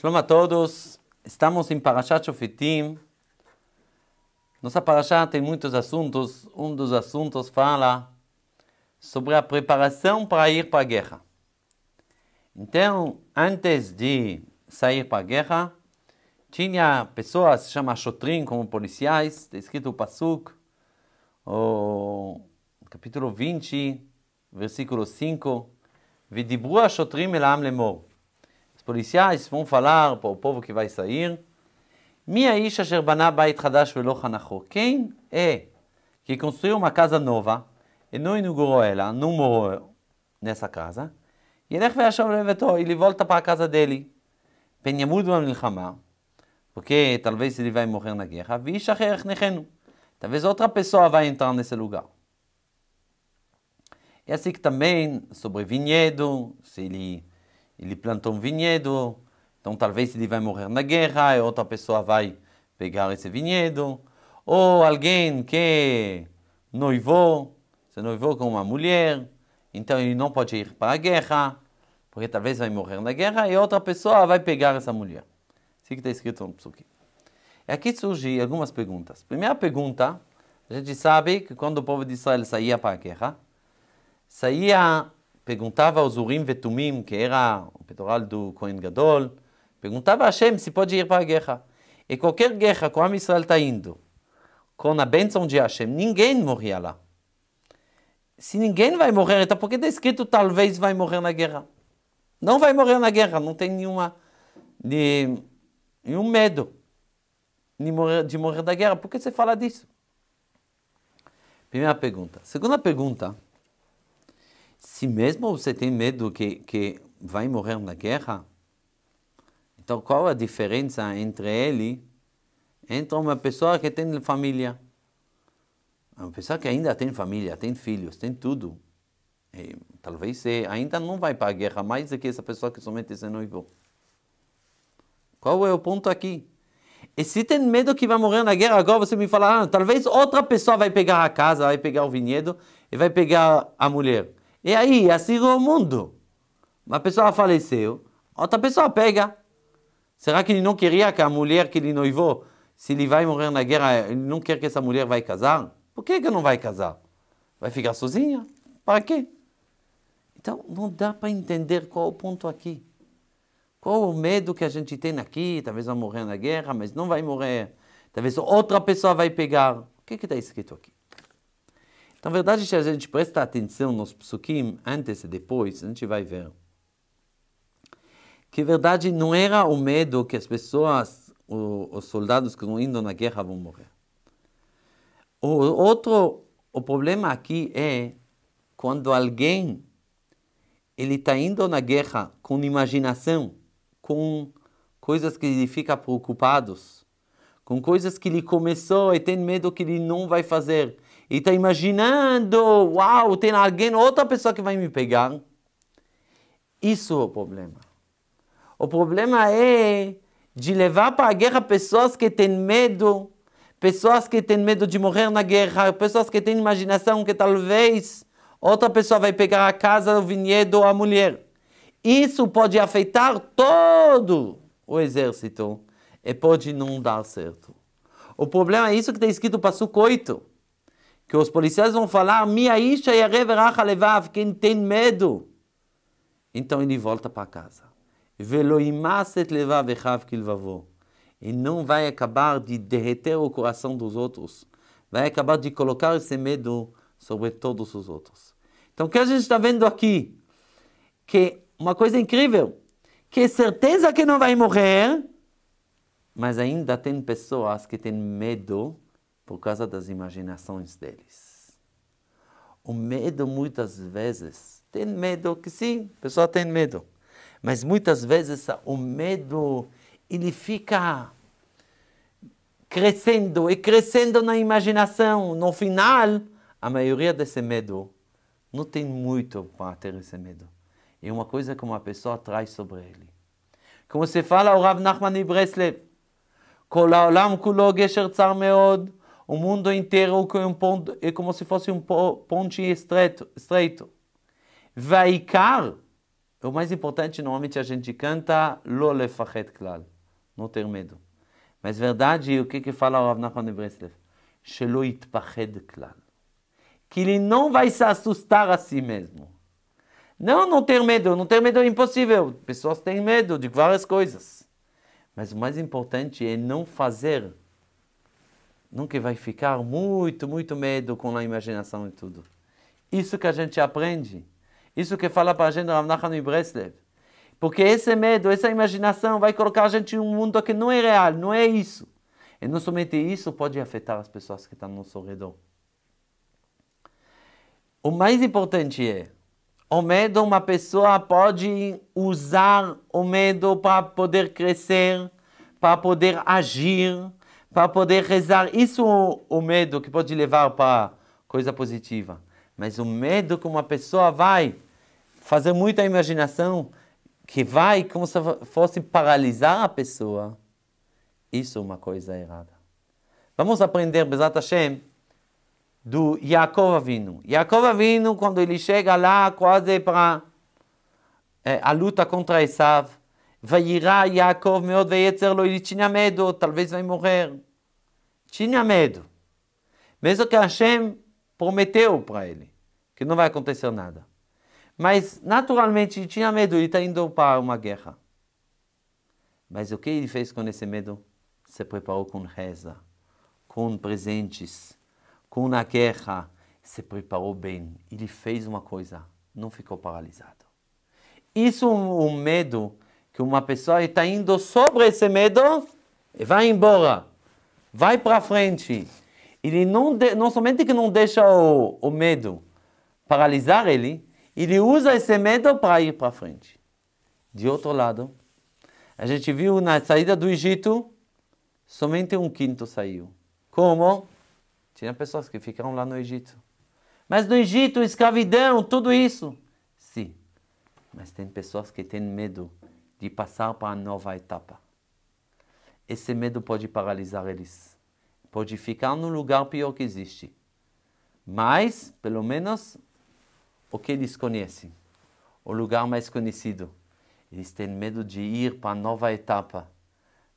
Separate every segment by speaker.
Speaker 1: Shalom a todos. Estamos em Parashat Shofetim. Nossa Parashat tem muitos assuntos. Um dos assuntos fala sobre a preparação para ir para a guerra. Então, antes de sair para a guerra, tinha pessoas, se chama Shotrim, como policiais, está escrito o Pasuk, o capítulo 20, versículo 5, Vidibru Shotrim elam lemor policiais vão falar para o povo que vai sair. Quem é que construiu uma casa nova e não inaugurou ela, não morou nessa casa? E ele volta para a casa dele. Porque talvez ele vai morrer na guerra. Talvez outra pessoa vai entrar nesse lugar. É assim que também sobre vinhedo, se ele ele plantou um vinhedo, então talvez ele vai morrer na guerra e outra pessoa vai pegar esse vinhedo. Ou alguém que noivou, se noivou com uma mulher, então ele não pode ir para a guerra, porque talvez vai morrer na guerra e outra pessoa vai pegar essa mulher. Assim que está escrito no Psuki. E aqui surgem algumas perguntas. Primeira pergunta, a gente sabe que quando o povo de Israel saía para a guerra, saía, perguntava aos Urim Vetumim, que era o peitoral do Kohen Gadol, perguntava a Hashem se pode ir para a guerra. E qualquer guerra que o Israel está indo, com a bênção de Hashem, ninguém morria lá. Se ninguém vai morrer, então por que está escrito talvez vai morrer na guerra? Não vai morrer na guerra, não tem nenhuma, de, nenhum medo de morrer, de morrer da guerra. Por que você fala disso? Primeira pergunta. Segunda pergunta. Se mesmo você tem medo que, que vai morrer na guerra, então qual a diferença entre ele, entre uma pessoa que tem família? Uma pessoa que ainda tem família, tem filhos, tem tudo. E, talvez ainda não vai para a guerra mais do que essa pessoa que somente se noivou. Qual é o ponto aqui? E se tem medo que vai morrer na guerra, agora você me fala, ah, talvez outra pessoa vai pegar a casa, vai pegar o vinhedo e vai pegar a mulher. E aí, assim é o mundo. Uma pessoa faleceu, outra pessoa pega. Será que ele não queria que a mulher que ele noivou, se ele vai morrer na guerra, ele não quer que essa mulher vai casar? Por que, que não vai casar? Vai ficar sozinha? Para quê? Então, não dá para entender qual o ponto aqui. Qual o medo que a gente tem aqui? Talvez vai morrer na guerra, mas não vai morrer. Talvez outra pessoa vai pegar. O que está escrito aqui? Então, a verdade que a gente presta atenção nos psukim antes e depois, a gente vai ver. Que, a verdade, não era o medo que as pessoas, os soldados que estão indo na guerra vão morrer. O outro, o problema aqui é quando alguém ele está indo na guerra com imaginação, com coisas que ele fica preocupado, com coisas que ele começou e tem medo que ele não vai fazer. E está imaginando, uau, tem alguém, outra pessoa que vai me pegar. Isso é o problema. O problema é de levar para a guerra pessoas que têm medo, pessoas que têm medo de morrer na guerra, pessoas que têm imaginação que talvez outra pessoa vai pegar a casa, o vinhedo a mulher. Isso pode afetar todo o exército e pode não dar certo. O problema é isso que está escrito para o 8, que os policiais vão falar, minha isha levav, quem tem medo. Então ele volta para casa. E não vai acabar de derreter o coração dos outros. Vai acabar de colocar esse medo sobre todos os outros. Então, o que a gente está vendo aqui? Que uma coisa incrível, que certeza que não vai morrer, mas ainda tem pessoas que têm medo por causa das imaginações deles. O medo, muitas vezes, tem medo que sim, a pessoa tem medo, mas muitas vezes o medo, ele fica crescendo e crescendo na imaginação. No final, a maioria desse medo não tem muito para ter esse medo. É uma coisa que uma pessoa traz sobre ele. Como se fala o Rav Nachman de Breslev, כל העולם כולו גשר צר מאוד, O mundo inteiro é, um ponto, é como se fosse um ponte estreito. estreito. Vaikar, é o mais importante, normalmente a gente canta Lo lefachet klal, não ter medo. Mas verdade, o que, que fala o Rav Nachman de Breslev? Shelo itpached klal. Que ele não vai se assustar a si mesmo. Não, não ter medo. Não ter medo é impossível. Pessoas têm medo de várias coisas. Mas o mais importante é não fazer Nunca vai ficar muito, muito medo com a imaginação e tudo. Isso que a gente aprende. Isso que fala para a gente Rav Nachman e Breslev. Porque esse medo, essa imaginação vai colocar a gente em um mundo que não é real, não é isso. E não somente isso pode afetar as pessoas que estão no nosso redor. O mais importante é, o medo, uma pessoa pode usar o medo para poder crescer, para poder agir, para poder rezar. Isso é o medo que pode levar para coisa positiva. Mas o medo que uma pessoa vai fazer muita imaginação, que vai como se fosse paralisar a pessoa, isso é uma coisa errada. Vamos aprender, Bezat Hashem, do Yaakov Avinu. Yaakov Avinu, quando ele chega lá, quase para é, a luta contra Esav, Vayirá Yaakov meod veyetzer ele tinha medo, talvez vai morrer. Tinha medo. Mesmo que Hashem prometeu para ele que não vai acontecer nada. Mas, naturalmente, tinha medo, ele está indo para uma guerra. Mas o que ele fez com esse medo? Se preparou com reza, com presentes, com a guerra. Se preparou bem. Ele fez uma coisa, não ficou paralisado. Isso é um medo que uma pessoa está indo sobre esse medo e vai embora. Vai para frente. Ele não, de, não somente que não deixa o, o medo paralisar ele, ele usa esse medo para ir para frente. De outro lado, a gente viu na saída do Egito, somente um quinto saiu. Como? Tinha pessoas que ficaram lá no Egito. Mas no Egito, escravidão, tudo isso. Sim, mas tem pessoas que têm medo de passar para a nova etapa. Esse medo pode paralisar eles. Pode ficar no lugar pior que existe. Mas, pelo menos, o que eles conhecem, o lugar mais conhecido. Eles têm medo de ir para a nova etapa,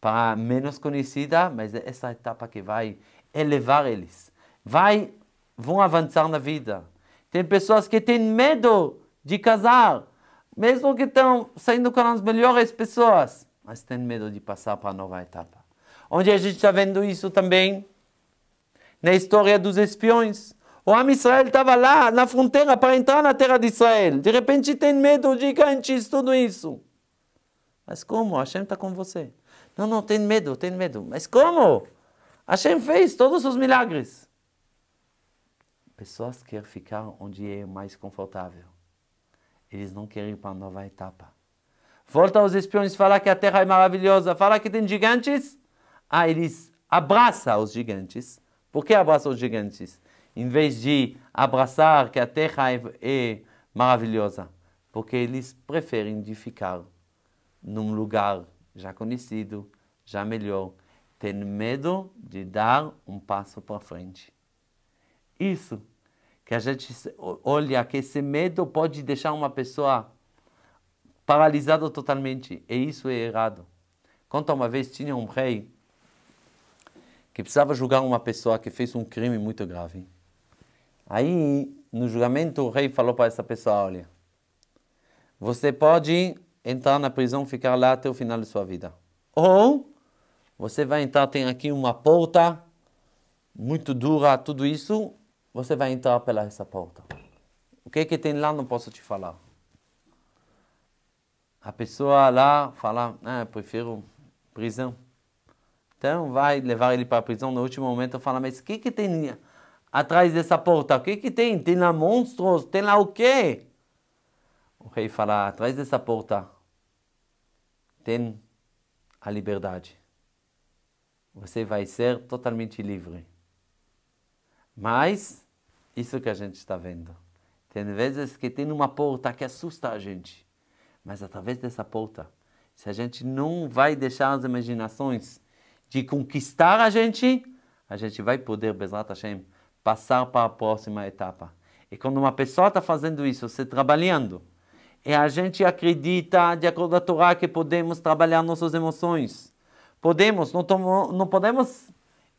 Speaker 1: para a menos conhecida, mas é essa etapa que vai elevar eles. Vai, vão avançar na vida. Tem pessoas que têm medo de casar, mesmo que estão saindo com as melhores pessoas, mas têm medo de passar para a nova etapa. Onde a gente está vendo isso também na história dos espiões. O Am Israel estava lá na fronteira para entrar na terra de Israel. De repente tem medo, gigantes, tudo isso. Mas como? Hashem está com você. Não, não, tem medo, tem medo. Mas como? Hashem fez todos os milagres. Pessoas querem ficar onde é mais confortável. Eles não querem ir para a nova etapa. Volta aos espiões falar que a terra é maravilhosa, fala que tem gigantes. Ah, eles abraçam os gigantes. Por que abraçam os gigantes? em vez de abraçar que a terra é, é maravilhosa, porque eles preferem de ficar num lugar já conhecido, já melhor, tem medo de dar um passo para frente. Isso que a gente olha que esse medo pode deixar uma pessoa paralisada totalmente, e isso é errado. Conta uma vez tinha um rei que precisava julgar uma pessoa que fez um crime muito grave. Aí, no julgamento, o rei falou para essa pessoa: olha, você pode entrar na prisão, ficar lá até o final de sua vida. Ou você vai entrar, tem aqui uma porta muito dura, tudo isso, você vai entrar pela essa porta. O que que tem lá não posso te falar. A pessoa lá fala, ah, prefiro prisão. Então vai levar ele para a prisão no último momento, fala, mas o que que tem atrás dessa porta? O que que tem? Tem lá monstros? Tem lá o quê? O rei fala, atrás dessa porta tem a liberdade. Você vai ser totalmente livre. Mas, isso que a gente está vendo. Tem vezes que tem uma porta que assusta a gente. Mas através dessa porta, se a gente não vai deixar as imaginações de conquistar a gente, a gente vai poder, Bezrat Hashem, passar para a próxima etapa. E quando uma pessoa está fazendo isso, se trabalhando, E a gente acredita, de acordo com a Torá, que podemos trabalhar nossas emoções. Podemos, não, tomo, não podemos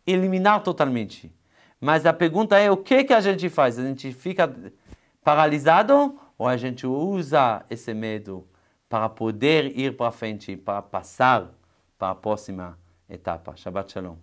Speaker 1: eliminar totalmente. Mas a pergunta é o que, que a gente faz? A gente fica paralisado ou a gente usa esse medo para passar para a próxima etapa? Shabbat Shalom.